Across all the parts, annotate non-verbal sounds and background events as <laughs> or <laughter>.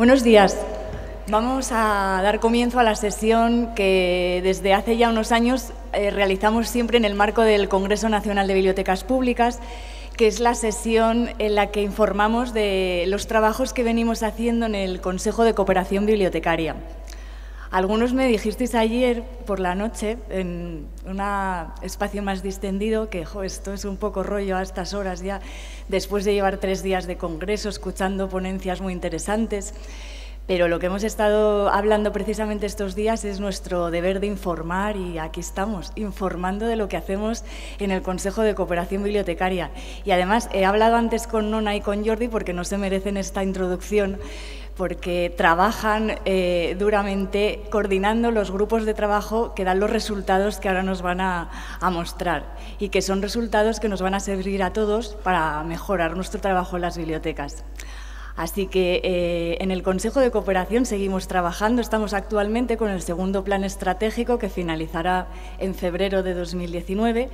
Buenos días. Vamos a dar comienzo a la sesión que desde hace ya unos años eh, realizamos siempre en el marco del Congreso Nacional de Bibliotecas Públicas, que es la sesión en la que informamos de los trabajos que venimos haciendo en el Consejo de Cooperación Bibliotecaria. Algunos me dijisteis ayer por la noche, en un espacio más distendido, que esto es un poco rollo a estas horas ya, después de llevar tres días de congreso, escuchando ponencias muy interesantes. Pero lo que hemos estado hablando precisamente estos días es nuestro deber de informar y aquí estamos, informando de lo que hacemos en el Consejo de Cooperación Bibliotecaria. Y además he hablado antes con Nona y con Jordi porque no se merecen esta introducción porque trabajan eh, duramente coordinando los grupos de trabajo que dan los resultados que ahora nos van a, mostrar y que son resultados que nos van a servir a todos para mejorar nuestro trabajo en las bibliotecas. Así que eh, en el Consejo de Cooperación seguimos trabajando. Estamos actualmente con el segundo plan estratégico que finalizará en febrero de 2019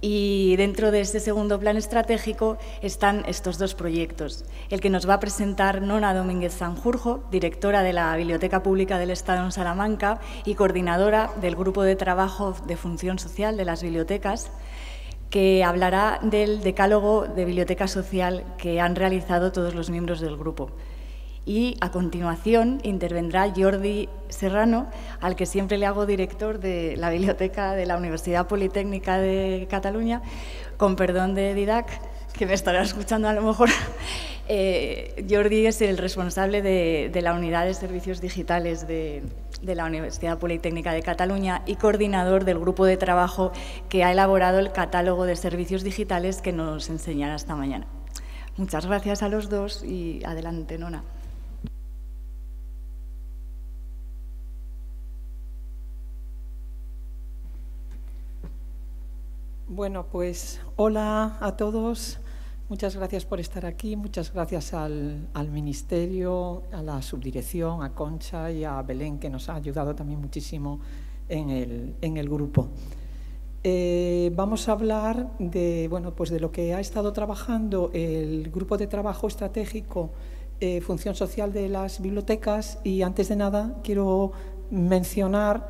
y dentro de ese segundo plan estratégico están estos dos proyectos. El que nos va a presentar Nona Domínguez Sanjurjo, directora de la Biblioteca Pública del Estado en Salamanca y coordinadora del Grupo de Trabajo de Función Social de las Bibliotecas, que hablará del decálogo de biblioteca social que han realizado todos los miembros del grupo y a continuación intervendrá Jordi Serrano, al que siempre le hago director de la biblioteca de la Universidad Politécnica de Cataluña, con perdón de Didac, que me estará escuchando a lo mejor. <laughs> Eh, Jordi es el responsable de, la unidad de servicios digitales de, de la Universidad Politécnica de Cataluña y coordinador del grupo de trabajo que ha elaborado el catálogo de servicios digitales que nos enseñará esta mañana. Muchas gracias a los dos y adelante, Nona. Bueno, pues hola a todos. Muchas gracias por estar aquí. Muchas gracias al, Ministerio, a la subdirección, a Concha y a Belén, que nos ha ayudado también muchísimo en el, grupo. Eh, vamos a hablar de, bueno, pues de lo que ha estado trabajando el Grupo de Trabajo Estratégico eh, Función Social de las Bibliotecas y antes de nada quiero mencionar,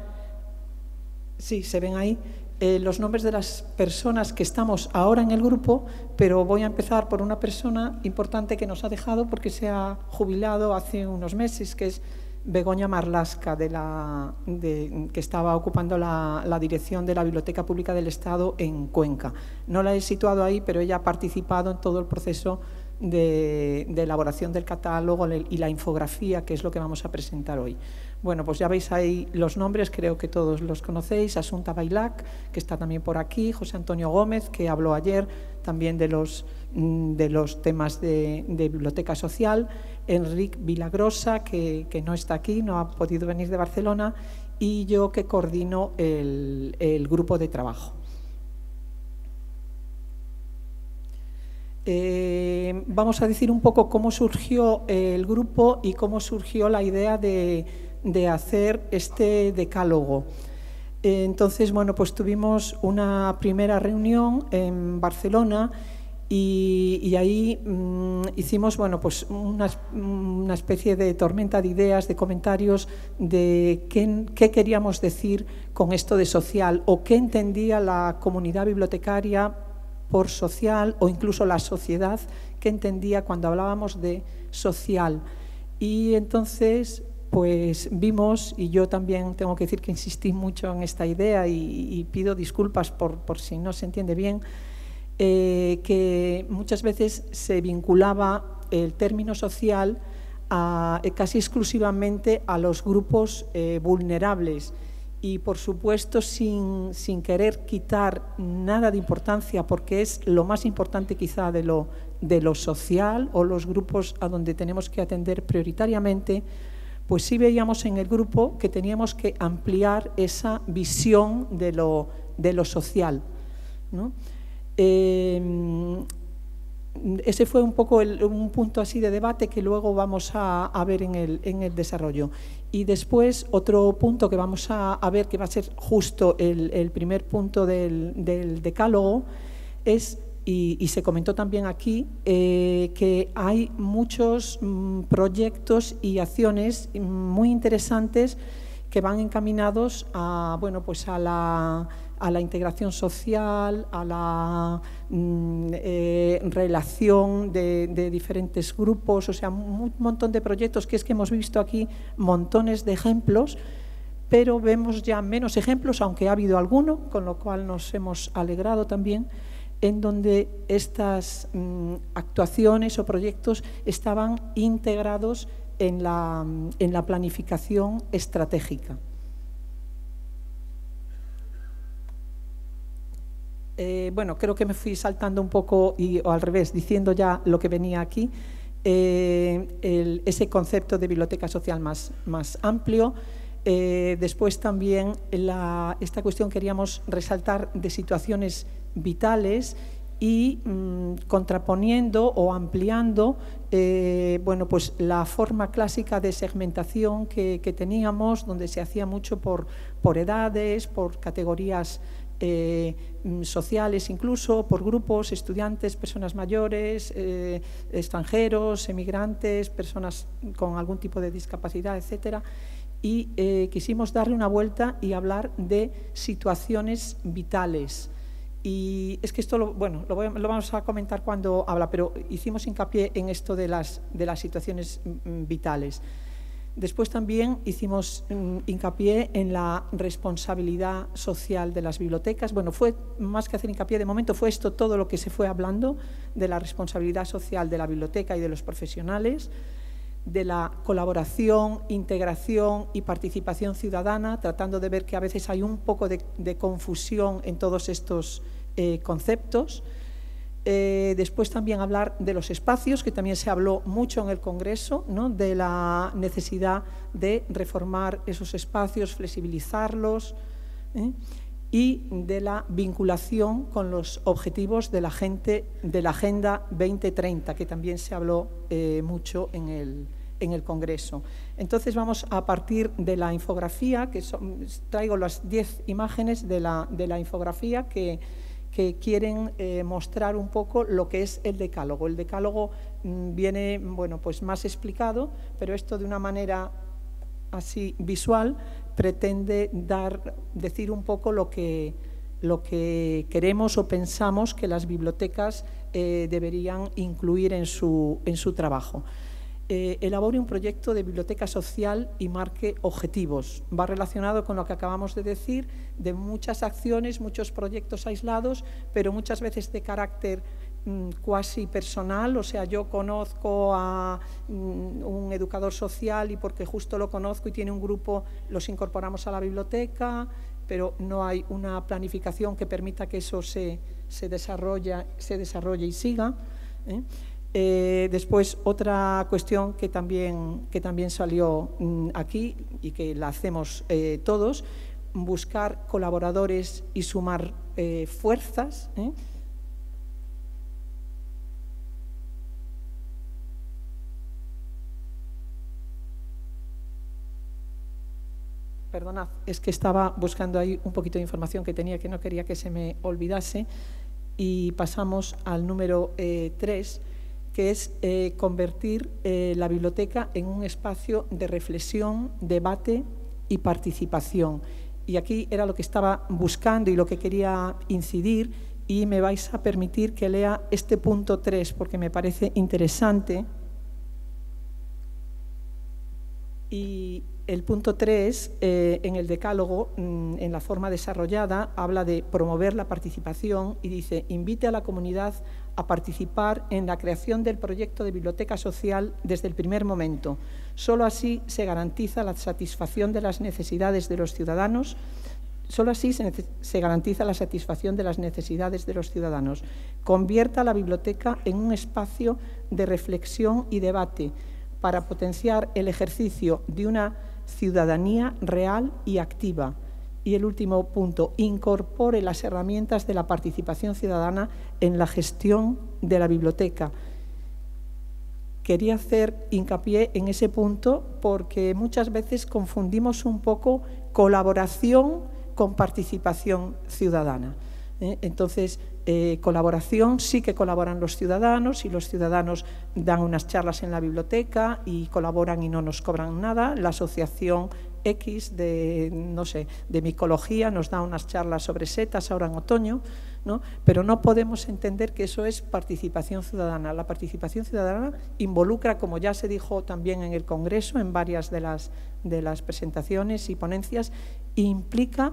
sí, se ven ahí, eh, los nombres de las personas que estamos ahora en el grupo, pero voy a empezar por una persona importante que nos ha dejado porque se ha jubilado hace unos meses, que es Begoña Marlasca, que estaba ocupando la, dirección de la Biblioteca Pública del Estado en Cuenca. No la he situado ahí, pero ella ha participado en todo el proceso de, elaboración del catálogo y la infografía, que es lo que vamos a presentar hoy. Bueno, pues ya veis ahí los nombres, creo que todos los conocéis. Asunta Bailac, que está también por aquí. José Antonio Gómez, que habló ayer también de los, mm, de los temas de, biblioteca social. Enrique Vilagrosa, que, que, no está aquí, no ha podido venir de Barcelona. Y yo que coordino el grupo de trabajo. Eh, vamos a decir un poco cómo surgió el grupo y cómo surgió la idea de, hacer este decálogo. entonces, bueno, pues tuvimos una primera reunión en Barcelona y, ahí mm, hicimos, bueno, pues una, especie de tormenta de ideas, de comentarios de qué, qué queríamos decir con esto de social o qué entendía la comunidad bibliotecaria por social o incluso la sociedad que entendía cuando hablábamos de social. Y entonces, pues vimos, y yo también tengo que decir que insistí mucho en esta idea y, pido disculpas por, si no se entiende bien, eh, que muchas veces se vinculaba el término social a, casi exclusivamente a los grupos eh, vulnerables. Y por supuesto sin, querer quitar nada de importancia, porque es lo más importante quizá de lo, de lo social o los grupos a donde tenemos que atender prioritariamente, pues sí veíamos en el grupo que teníamos que ampliar esa visión de lo, social. Eh, ese fue un poco un punto así de debate que luego vamos a, ver en el, desarrollo. Y después otro punto que vamos a, ver, que va a ser justo el, primer punto del, decálogo, es y, se comentó también aquí eh, que hay muchos mm, proyectos y acciones muy interesantes que van encaminados a, bueno, pues a la, integración social, a la mm, eh, relación de, de, diferentes grupos, o sea, un montón de proyectos que es que hemos visto aquí montones de ejemplos, pero vemos ya menos ejemplos, aunque ha habido alguno, con lo cual nos hemos alegrado también en donde estas mm, actuaciones o proyectos estaban integrados en la, la planificación estratégica. Eh, bueno, creo que me fui saltando un poco, y, o al revés, diciendo ya lo que venía aquí, eh, ese concepto de biblioteca social más, más amplio, eh, después también esta cuestión queríamos resaltar de situaciones vitales y mm, contraponiendo o ampliando eh, bueno, pues la forma clásica de segmentación que, teníamos, donde se hacía mucho por, por edades, por categorías eh, mm, sociales incluso, por grupos, estudiantes, personas mayores, extranjeros, emigrantes, personas con algún tipo de discapacidad, etcétera y eh, quisimos darle una vuelta y hablar de situaciones vitales. Y es que esto, lo, bueno, lo, vamos a comentar cuando habla, pero hicimos hincapié en esto de las, de las situaciones mm, vitales. Después también hicimos mm, hincapié en la responsabilidad social de las bibliotecas. Bueno, fue más que hacer hincapié de momento, fue esto todo lo que se fue hablando de la responsabilidad social de la biblioteca y de los profesionales de la colaboración, integración y participación ciudadana, tratando de ver que a veces hay un poco de, confusión en todos estos eh, conceptos. Eh, después también hablar de los espacios, que también se habló mucho en el Congreso, de la necesidad de reformar esos espacios, flexibilizarlos, ¿eh? y de la vinculación con los objetivos de la, gente, de la Agenda 2030, que también se habló mucho en el, en el Congreso. Entonces vamos a partir de la infografía, que traigo las diez imágenes de la, de la infografía que, que quieren eh, mostrar un poco lo que es el decálogo. El decálogo mm, viene bueno, pues más explicado, pero esto de una manera así visual pretende dar, decir un poco lo que, lo que queremos o pensamos que las bibliotecas eh, deberían incluir en su, en su trabajo eh, elabore un proyecto de biblioteca social y marque objetivos. Va relacionado con lo que acabamos de decir, de muchas acciones, muchos proyectos aislados, pero muchas veces de carácter mm, cuasi personal, o sea, yo conozco a mm, un educador social y porque justo lo conozco y tiene un grupo, los incorporamos a la biblioteca, pero no hay una planificación que permita que eso se, se, desarrolle, se desarrolle y siga. ¿eh? Eh, después, otra cuestión que también, que también salió mm, aquí y que la hacemos eh, todos, buscar colaboradores y sumar eh, fuerzas. Perdonad, es que estaba buscando ahí un poquito de información que tenía que no quería que se me olvidase y pasamos al número 3 que es eh, convertir eh, la biblioteca en un espacio de reflexión, debate y participación. Y aquí era lo que estaba buscando y lo que quería incidir y me vais a permitir que lea este punto 3 porque me parece interesante. Y el punto 3, eh, en el decálogo, mm, en la forma desarrollada, habla de promover la participación y dice, invite a la comunidad a participar en la creación del proyecto de biblioteca social desde el primer momento. Solo así se garantiza la satisfacción de las necesidades de los ciudadanos. Solo así se, garantiza la satisfacción de las necesidades de los ciudadanos. Convierta la biblioteca en un espacio de reflexión y debate para potenciar el ejercicio de una ciudadanía real y activa y el último punto, incorpore las herramientas de la participación ciudadana en la gestión de la biblioteca. Quería hacer hincapié en ese punto porque muchas veces confundimos un poco colaboración con participación ciudadana. ¿eh? Entonces, eh, colaboración, sí que colaboran los ciudadanos y los ciudadanos dan unas charlas en la biblioteca y colaboran y no nos cobran nada. La asociación X de, no sé, de micología nos da unas charlas sobre setas ahora en otoño, ¿no? pero no podemos entender que eso es participación ciudadana. La participación ciudadana involucra, como ya se dijo también en el Congreso, en varias de las, de las presentaciones y ponencias, implica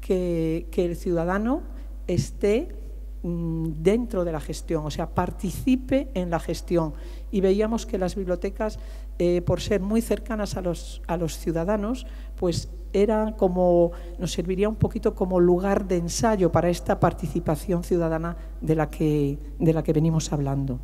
que, el ciudadano esté dentro de la gestión, o sea, participe en la gestión. Y veíamos que las bibliotecas, eh, por ser muy cercanas a los, a los ciudadanos, pues era como, nos serviría un poquito como lugar de ensayo para esta participación ciudadana de la que, de la que venimos hablando.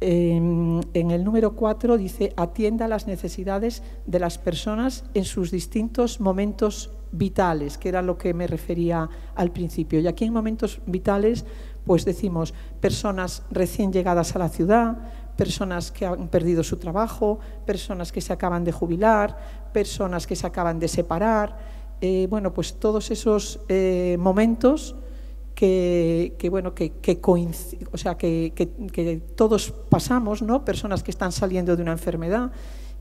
En, el número 4 dice, atienda las necesidades de las personas en sus distintos momentos vitales, que era lo que me refería al principio. Y aquí en momentos vitales, pues decimos personas recién llegadas a la ciudad, personas que han perdido su trabajo, personas que se acaban de jubilar, personas que se acaban de separar. Eh, bueno, pues todos esos eh, momentos que, bueno, que, o sea, que, todos pasamos, ¿no? personas que están saliendo de una enfermedad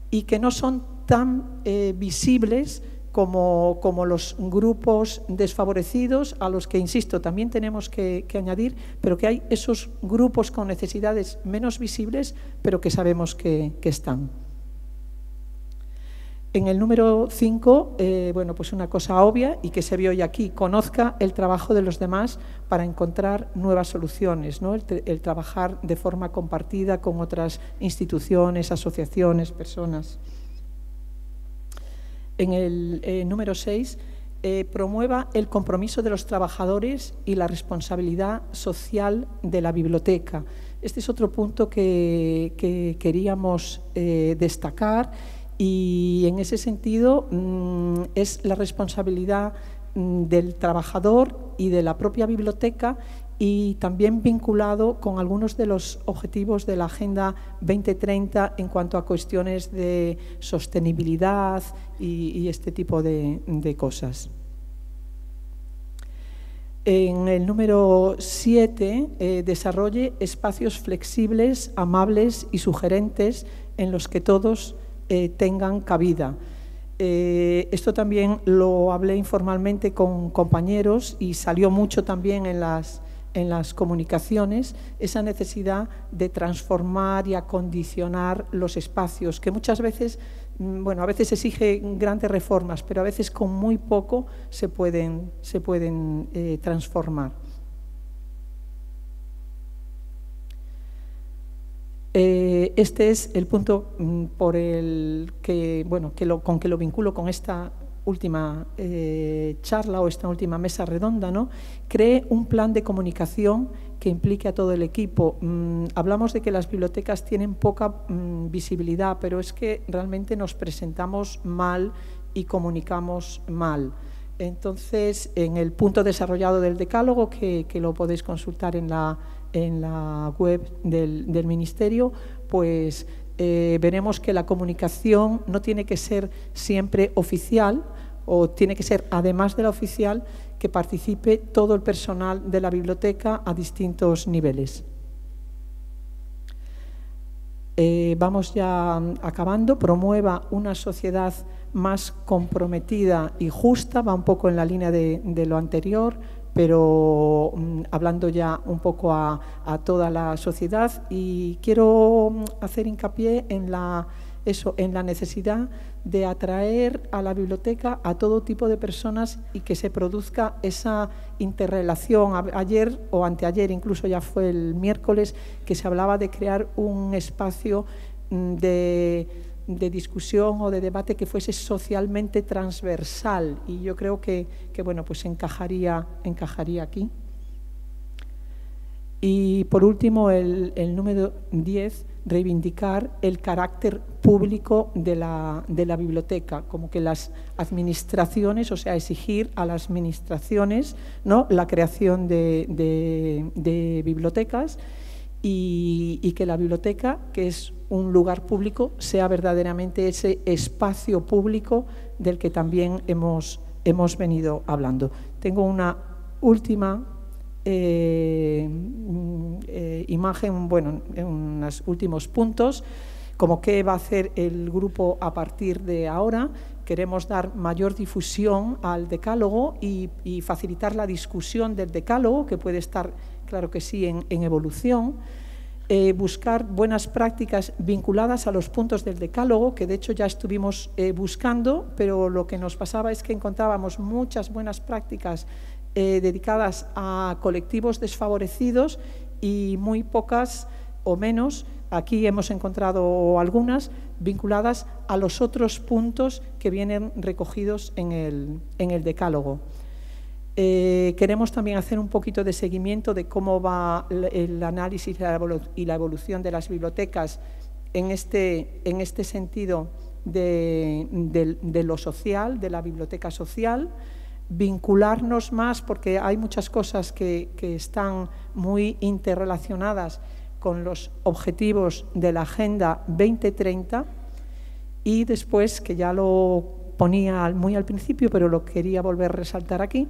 y que no son tan eh, visibles como, los grupos desfavorecidos, a los que, insisto, también tenemos que, añadir, pero que hay esos grupos con necesidades menos visibles, pero que sabemos que están. En el número 5, eh, bueno, pues una cosa obvia y que se vio hoy aquí, conozca el trabajo de los demás para encontrar nuevas soluciones, ¿no? el, trabajar de forma compartida con otras instituciones, asociaciones, personas. En el eh, número 6, eh, promueva el compromiso de los trabajadores y la responsabilidad social de la biblioteca. Este es otro punto que, que queríamos destacar y en ese sentido mm, es la responsabilidad mm, del trabajador y de la propia biblioteca y también vinculado con algunos de los objetivos de la Agenda 2030 en cuanto a cuestiones de sostenibilidad y, este tipo de, cosas. En el número 7, eh, desarrolle espacios flexibles, amables y sugerentes en los que todos eh, tengan cabida. Eh, esto también lo hablé informalmente con compañeros y salió mucho también en las, en las comunicaciones, esa necesidad de transformar y acondicionar los espacios, que muchas veces, mm, bueno, a veces exige grandes reformas, pero a veces con muy poco se pueden, se pueden eh, transformar. Eh, este es el punto mm, por el que, bueno, que lo, con que lo vinculo con esta última eh, charla o esta última mesa redonda, ¿no? cree un plan de comunicación que implique a todo el equipo. Mm, hablamos de que las bibliotecas tienen poca mm, visibilidad, pero es que realmente nos presentamos mal y comunicamos mal. Entonces, en el punto desarrollado del decálogo, que lo podéis consultar en la en la web del, Ministerio, pues eh, veremos que la comunicación no tiene que ser siempre oficial o tiene que ser, además de la oficial, que participe todo el personal de la biblioteca a distintos niveles. Eh, vamos ya acabando. Promueva una sociedad más comprometida y justa, va un poco en la línea de lo anterior, pero mm, hablando ya un poco a, toda la sociedad y quiero mm, hacer hincapié en la, eso, en la necesidad de atraer a la biblioteca a todo tipo de personas y que se produzca esa interrelación. Ayer o anteayer, incluso ya fue el miércoles, que se hablaba de crear un espacio mm, de de discusión o de debate que fuese socialmente transversal y yo creo que, bueno, pues encajaría, encajaría aquí. Y por último, el, número 10, reivindicar el carácter público de la, de la, biblioteca, como que las administraciones, o sea, exigir a las administraciones ¿no? la creación de, de bibliotecas y, que la biblioteca, que es un lugar público, sea verdaderamente ese espacio público del que también hemos, hemos venido hablando. Tengo una última eh, eh, imagen, bueno, en unos últimos puntos, como qué va a hacer el grupo a partir de ahora. Queremos dar mayor difusión al decálogo y, facilitar la discusión del decálogo, que puede estar, claro que sí, en, evolución. Eh, buscar buenas prácticas vinculadas a los puntos del decálogo, que de hecho ya estuvimos buscando, pero lo que nos pasaba es que encontrábamos muchas buenas prácticas eh, dedicadas a colectivos desfavorecidos y muy pocas o menos, aquí hemos encontrado algunas, vinculadas a los otros puntos que vienen recogidos en el decálogo. Eh, queremos también hacer un poquito de seguimiento de cómo va el análisis y la evolución de las bibliotecas en este, en este sentido de, de lo social, de la biblioteca social vincularnos más, porque hay muchas cosas que, están muy interrelacionadas con los objetivos de la Agenda 2030 y después, que ya lo ponía muy al principio, pero lo quería volver a resaltar aquí,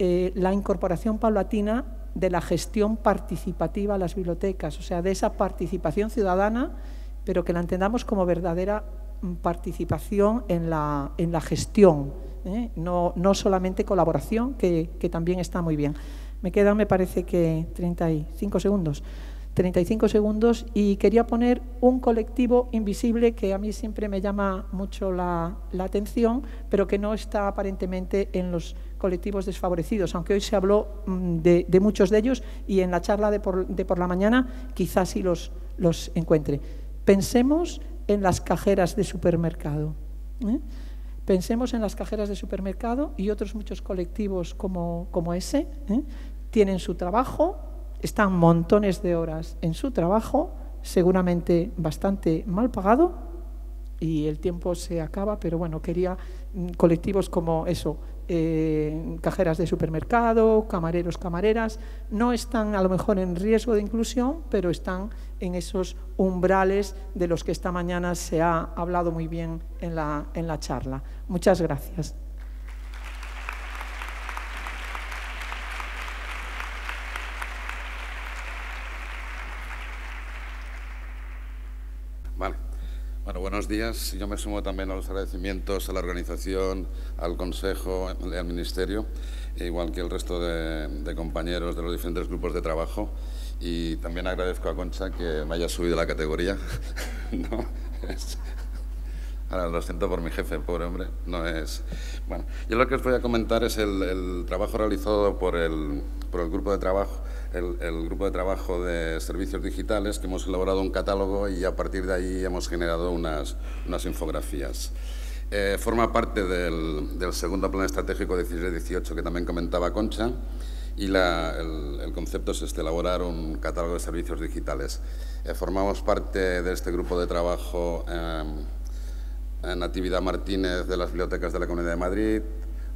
eh, la incorporación paulatina de la gestión participativa a las bibliotecas, o sea, de esa participación ciudadana, pero que la entendamos como verdadera participación en la, en la gestión ¿eh? no, no, solamente colaboración, que, también está muy bien. Me quedan, me parece que 35 segundos. 35 segundos y quería poner un colectivo invisible que a mí siempre me llama mucho la, atención, pero que no está aparentemente en los colectivos desfavorecidos, aunque hoy se habló mm, de, muchos de ellos y en la charla de por, de por la mañana quizás sí los, encuentre. Pensemos en las cajeras de supermercado. ¿eh? Pensemos en las cajeras de supermercado y otros muchos colectivos como, como ese. ¿eh? Tienen su trabajo, están montones de horas en su trabajo, seguramente bastante mal pagado y el tiempo se acaba, pero bueno, quería mm, colectivos como eso, eh, cajeras de supermercado, camareros, camareras, no están a lo mejor en riesgo de inclusión, pero están en esos umbrales de los que esta mañana se ha hablado muy bien en la, en la charla. Muchas gracias. Bueno, buenos días. Yo me sumo también a los agradecimientos a la organización, al Consejo y al Ministerio, igual que el resto de, compañeros de los diferentes grupos de trabajo. Y también agradezco a Concha que me haya subido la categoría. <laughs> Ahora lo siento por mi jefe, pobre hombre. No es. Bueno, yo lo que os voy a comentar es el, trabajo realizado por el, por el grupo de trabajo el, grupo de trabajo de servicios digitales, que hemos elaborado un catálogo y a partir de ahí hemos generado unas, unas infografías. Eh, forma parte del, segundo plan estratégico 16-18 que también comentaba Concha y el, concepto es este, elaborar un catálogo de servicios digitales. Eh, formamos parte de este grupo de trabajo eh, Natividad Martínez de las Bibliotecas de la Comunidad de Madrid,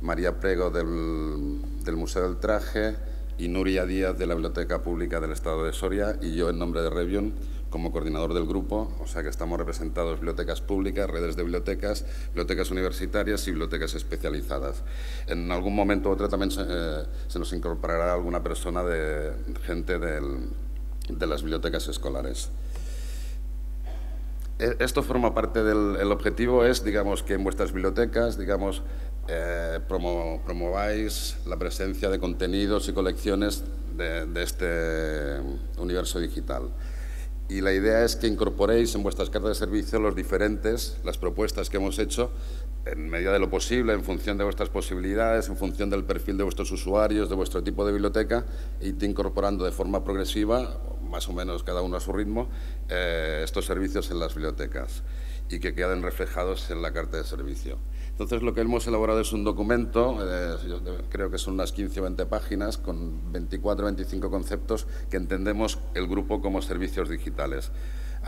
María Prego del, del Museo del Traje, y Nuria Díaz de la Biblioteca Pública del Estado de Soria y yo en nombre de Revion como coordinador del grupo, o sea que estamos representados bibliotecas públicas, redes de bibliotecas, bibliotecas universitarias y bibliotecas especializadas. En algún momento u otro también se, eh, nos incorporará alguna persona de gente de las bibliotecas escolares. E, esto forma parte del el objetivo es, digamos, que en vuestras bibliotecas, digamos, eh, promováis la presencia de contenidos y colecciones de, este universo digital. Y la idea es que incorporéis en vuestras cartas de servicio los diferentes, las propuestas que hemos hecho, en medida de lo posible, en función de vuestras posibilidades, en función del perfil de vuestros usuarios, de vuestro tipo de biblioteca, e incorporando de forma progresiva, más o menos cada uno a su ritmo, eh, estos servicios en las bibliotecas y que queden reflejados en la carta de servicio. Entonces, lo que hemos elaborado es un documento, eh, creo que son unas 15 o 20 páginas, con 24 o 25 conceptos que entendemos el grupo como servicios digitales.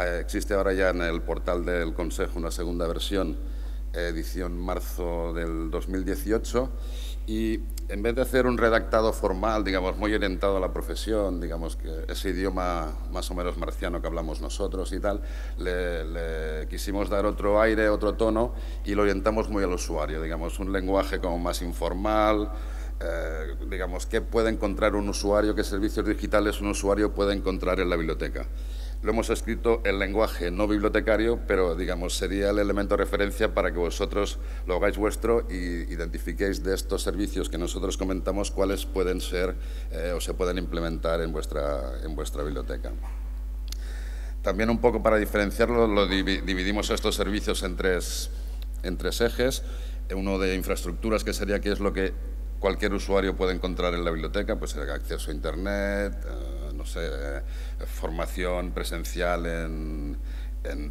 Eh, existe ahora ya en el portal del Consejo una segunda versión, edición marzo del 2018, Y en vez de hacer un redactado formal, digamos, muy orientado a la profesión, digamos, que ese idioma más o menos marciano que hablamos nosotros y tal, le, quisimos dar otro aire, otro tono y lo orientamos muy al usuario, digamos, un lenguaje como más informal, eh, digamos, qué puede encontrar un usuario, qué servicios digitales un usuario puede encontrar en la biblioteca. Lo hemos escrito en lenguaje no bibliotecario, pero digamos sería el elemento de referencia para que vosotros lo hagáis vuestro y identifiquéis de estos servicios que nosotros comentamos cuáles pueden ser eh, o se pueden implementar en vuestra, en vuestra biblioteca. También un poco para diferenciarlo, lo dividimos estos servicios en tres, en tres ejes. Uno de infraestructuras, que sería qué es lo que cualquier usuario puede encontrar en la biblioteca, pues acceso a Internet, eh, eh, formación presencial en,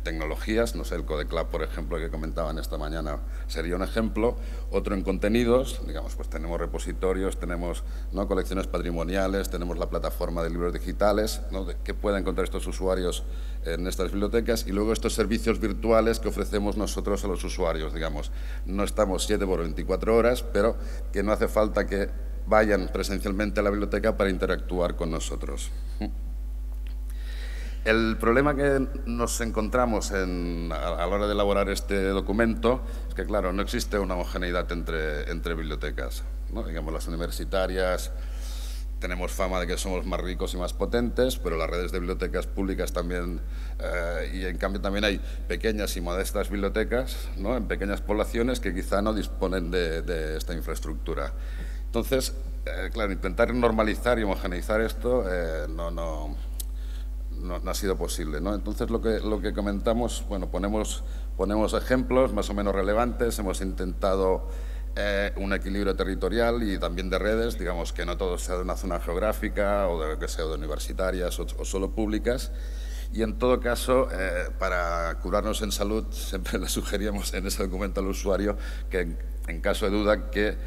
tecnologías, no sé, el Codeclub, por ejemplo, que comentaban esta mañana, sería un ejemplo. Otro en contenidos, digamos, pues tenemos repositorios, tenemos ¿no? colecciones patrimoniales, tenemos la plataforma de libros digitales, que pueden encontrar estos usuarios en estas bibliotecas, y luego estos servicios virtuales que ofrecemos nosotros a los usuarios, digamos. No estamos 7 por 24 horas, pero que no hace falta que vayan presencialmente a la biblioteca para interactuar con nosotros. El problema que nos encontramos a, la hora de elaborar este documento es que, claro, no existe una homogeneidad entre, entre bibliotecas. ¿no? Digamos, las universitarias tenemos fama de que somos más ricos y más potentes, pero las redes de bibliotecas públicas también, eh, y en cambio también hay pequeñas y modestas bibliotecas ¿no? en pequeñas poblaciones que quizá no disponen de, esta infraestructura. Entonces, eh, claro, intentar normalizar y homogeneizar esto eh, no, no, no, ha sido posible. ¿no? Entonces, lo que, lo que comentamos, bueno, ponemos, ponemos ejemplos más o menos relevantes, hemos intentado eh, un equilibrio territorial y también de redes, digamos que no todo sea de una zona geográfica o de que sea de universitarias o, solo públicas. Y en todo caso, eh, para curarnos en salud, <laughs> siempre le sugeríamos en ese documento al usuario que en caso de duda que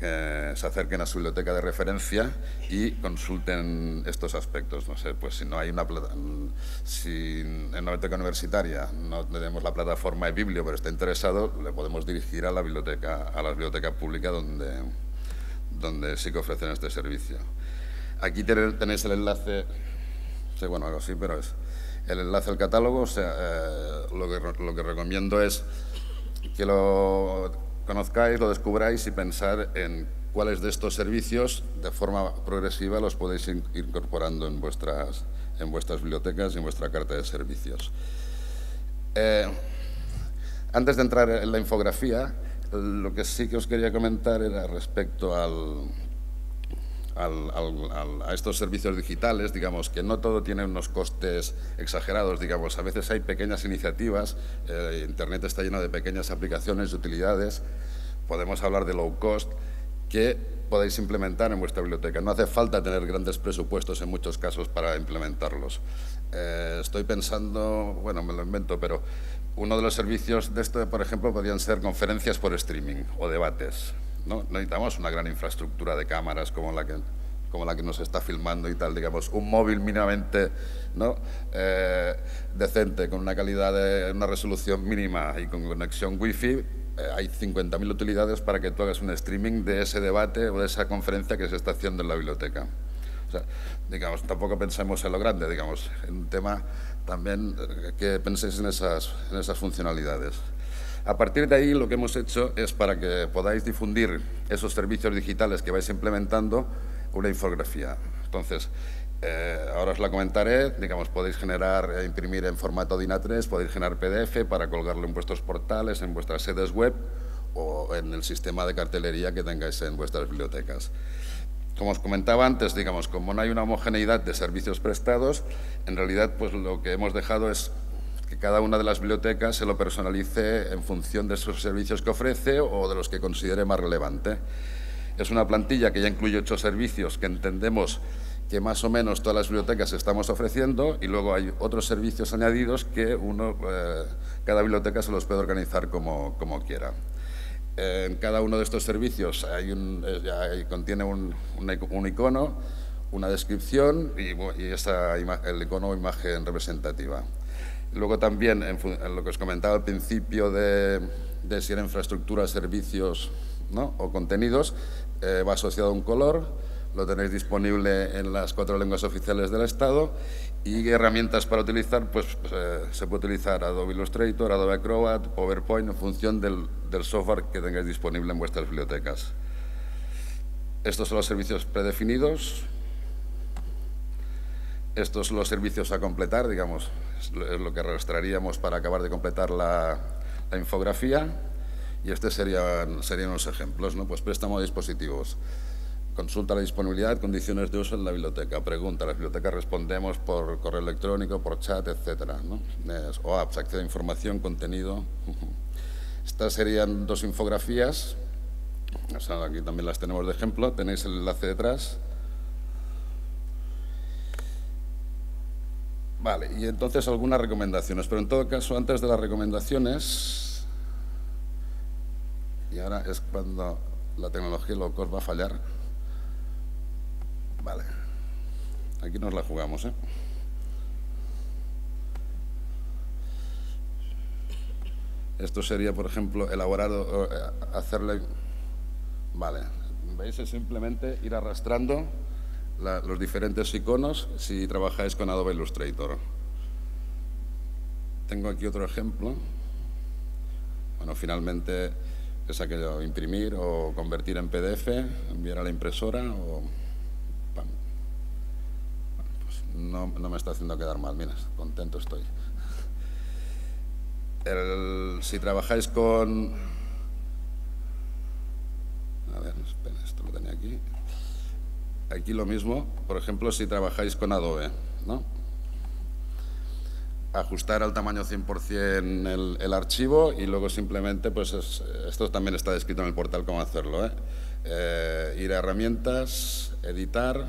eh, se acerquen a su biblioteca de referencia y consulten estos aspectos. No sé, pues si no hay una si en una biblioteca universitaria no tenemos la plataforma de Biblio, pero está interesado, le podemos dirigir a la biblioteca, a la biblioteca pública donde, donde sí que ofrecen este servicio. Aquí tenéis el enlace, bueno, algo así, pero es el enlace al catálogo. O sea, eh, lo que recomiendo es que lo conozcáis, lo descubráis y pensar en cuáles de estos servicios de forma progresiva los podéis ir incorporando en vuestras, en vuestras bibliotecas y en vuestra carta de servicios. Eh, antes de entrar en la infografía, lo que sí que os quería comentar era respecto al, a estos servicios digitales, digamos que no todo tiene unos costes exagerados, digamos, a veces hay pequeñas iniciativas, eh, Internet está lleno de pequeñas aplicaciones y utilidades, podemos hablar de low cost, que podéis implementar en vuestra biblioteca. No hace falta tener grandes presupuestos en muchos casos para implementarlos. Eh, estoy pensando, bueno, me lo invento, pero uno de los servicios de esto, por ejemplo, podrían ser conferencias por streaming o debates. ¿No? necesitamos una gran infraestructura de cámaras como la que como la que nos está filmando y tal, digamos, un móvil mínimamente ¿no? Eh, decente, con una calidad de una resolución mínima y con conexión wifi, eh, hay 50.000 utilidades para que tú hagas un streaming de ese debate o de esa conferencia que se está haciendo en la biblioteca. O sea, digamos, tampoco pensemos en lo grande, digamos, en un tema también eh, que penséis en esas, en esas funcionalidades. A partir de ahí lo que hemos hecho es para que podáis difundir esos servicios digitales que vais implementando, una infografía. Entonces, eh, ahora os la comentaré, digamos, podéis generar e imprimir en formato DIN A3, podéis generar PDF para colgarlo en vuestros portales, en vuestras sedes web o en el sistema de cartelería que tengáis en vuestras bibliotecas. Como os comentaba antes, digamos, como no hay una homogeneidad de servicios prestados, en realidad pues lo que hemos dejado es que cada una de las bibliotecas se lo personalice en función de esos servicios que ofrece o de los que considere más relevante. Es una plantilla que ya incluye ocho servicios que entendemos que más o menos todas las bibliotecas estamos ofreciendo y luego hay otros servicios añadidos que uno, eh, cada biblioteca se los puede organizar como, como quiera. en cada uno de estos servicios hay un, eh, contiene un, un, icono, una descripción y, y esa, el icono o imagen representativa. Luego también, en, lo que os comentaba al principio de, si era infraestructura, servicios o contenidos, eh, va asociado a un color, lo tenéis disponible en las cuatro lenguas oficiales del Estado y herramientas para utilizar, pues eh, se puede utilizar Adobe Illustrator, Adobe Acrobat, PowerPoint en función del software que tengáis disponible en vuestras bibliotecas. Estos son los servicios predefinidos. Estos los servicios a completar, digamos, es lo que arrastraríamos para acabar de completar la, infografía. Y estos serían, serían unos ejemplos, ¿no? Pues préstamo de dispositivos. Consulta la disponibilidad, condiciones de uso en la biblioteca. Pregunta, la biblioteca respondemos por correo electrónico, por chat, etcétera, ¿no? O apps, acceso a información, contenido. <laughs> Estas serían dos infografías aquí también las tenemos de ejemplo, tenéis el enlace detrás. Vale, y entonces algunas recomendaciones, pero en todo caso, antes de las recomendaciones, y ahora es cuando la tecnología low va a fallar. Vale, aquí nos la jugamos, ¿eh? Esto sería, por ejemplo, elaborar, eh, hacerle Vale, veis es simplemente ir arrastrando los diferentes iconos si trabajáis con Adobe Illustrator. Tengo aquí otro ejemplo. Bueno, finalmente es aquello, imprimir o convertir en PDF, enviar a la impresora o... Pues no, me está haciendo quedar mal, mira, contento estoy. si trabajáis con a ver, espera, esto lo tenía aquí. Aquí lo mismo, por ejemplo, si trabajáis con Adobe, ¿no? Ajustar al tamaño 100% el, el archivo y luego simplemente, pues esto también está descrito en el portal cómo hacerlo, ¿eh? Eh, ir a herramientas, editar,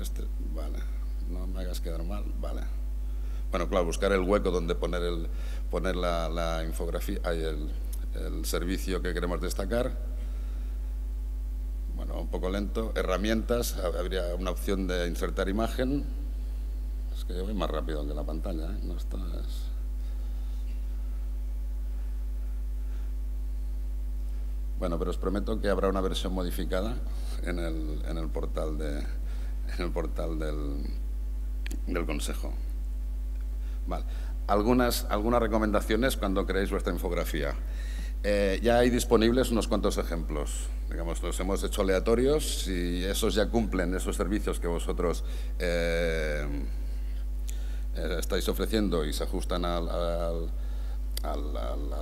este, vale, no me hagas quedar mal, vale. Bueno, claro, buscar el hueco donde poner, el, poner la, infografía, el, el servicio que queremos destacar un poco lento. Herramientas, habría una opción de insertar imagen. Es que yo voy más rápido que la pantalla, ¿eh? No está, Bueno, pero os prometo que habrá una versión modificada en el, en el portal, de, en el portal del, del Consejo. Vale. Algunas, algunas recomendaciones cuando creéis vuestra infografía. Eh, ya hay disponibles unos cuantos ejemplos. Digamos, los hemos hecho aleatorios. Si esos ya cumplen esos servicios que vosotros eh, eh, estáis ofreciendo y se ajustan al,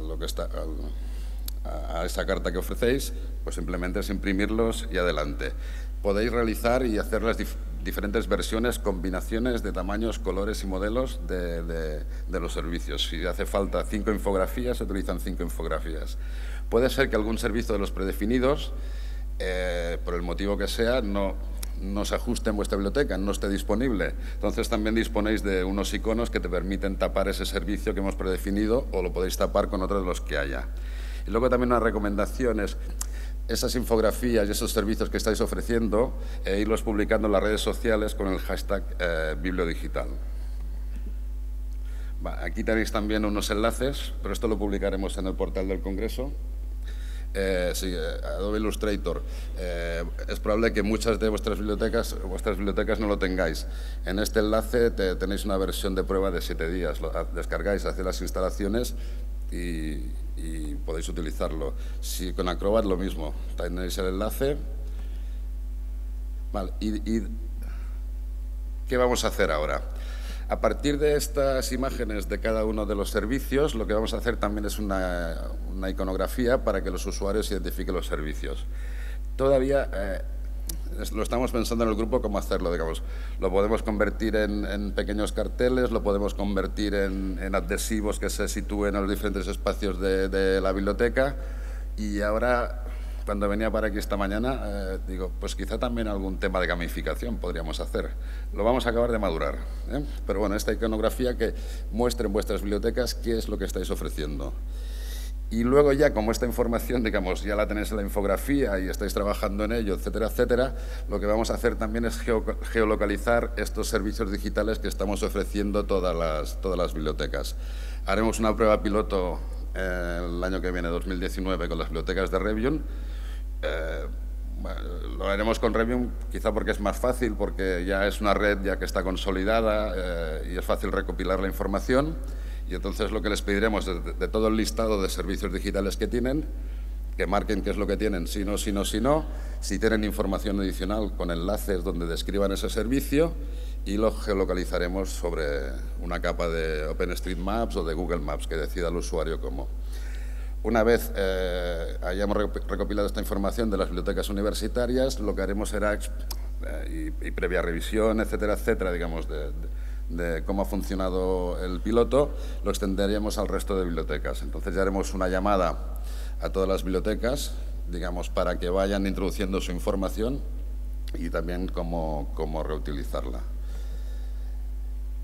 lo que está, a esa carta que ofrecéis, pues simplemente es imprimirlos y adelante. Podéis realizar y hacer las diferentes versiones, combinaciones de tamaños, colores y modelos de, los servicios. Si hace falta cinco infografías, se utilizan cinco infografías. Puede ser que algún servicio de los predefinidos, eh, por el motivo que sea, no, no se ajuste en vuestra biblioteca, no esté disponible. Entonces también disponéis de unos iconos que te permiten tapar ese servicio que hemos predefinido o lo podéis tapar con otros de los que haya. Y luego también unas recomendaciones esas infografías y esos servicios que estáis ofreciendo e irlos publicando en las redes sociales con el hashtag eh, bibliodigital. aquí tenéis también unos enlaces, pero esto lo publicaremos en el portal del Congreso. Eh, eh, Adobe Illustrator. es probable que muchas de vuestras bibliotecas, vuestras bibliotecas no lo tengáis. En este enlace tenéis una versión de prueba de siete días. Lo, descargáis, hacéis las instalaciones y, y podéis utilizarlo. Si con Acrobat lo mismo, tenéis el enlace. ¿qué vamos a hacer ahora? A partir de estas imágenes de cada uno de los servicios, lo que vamos a hacer también es una, iconografía para que los usuarios identifiquen los servicios. Todavía eh, lo estamos pensando en el grupo cómo hacerlo, digamos. Lo podemos convertir en, pequeños carteles, lo podemos convertir en, adhesivos que se sitúen en los diferentes espacios de, la biblioteca y ahora, cuando venía para aquí esta mañana, eh, digo, pues quizá también algún tema de gamificación podríamos hacer. Lo vamos a acabar de madurar, ¿eh? pero bueno, esta iconografía que muestre en vuestras bibliotecas qué es lo que estáis ofreciendo. Y luego ya, como esta información, digamos, ya la tenéis en la infografía y estáis trabajando en ello, etcétera, etcétera, lo que vamos a hacer también es geolocalizar estos servicios digitales que estamos ofreciendo todas las, bibliotecas. Haremos una prueba piloto eh, el año que viene, 2019, con las bibliotecas de Revion Eh, lo haremos con Remium quizá porque es más fácil, porque ya es una red ya que está consolidada eh, y es fácil recopilar la información. Y entonces lo que les pediremos de, de, todo el listado de servicios digitales que tienen, que marquen qué es lo que tienen, si no, si no, si no, si tienen información adicional con enlaces donde describan ese servicio y lo geolocalizaremos sobre una capa de OpenStreetMaps o de Google Maps que decida el usuario cómo. Una vez eh, hayamos recopilado esta información de las bibliotecas universitarias, lo que haremos será, eh, y, previa revisión, etcétera, etcétera, digamos, de, de, cómo ha funcionado el piloto, lo extenderíamos al resto de bibliotecas. Entonces ya haremos una llamada a todas las bibliotecas, digamos, para que vayan introduciendo su información y también cómo, cómo reutilizarla.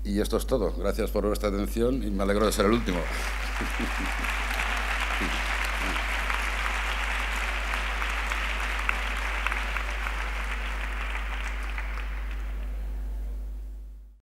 Y esto es todo. Gracias por vuestra atención y me alegro de ser el último. <laughs>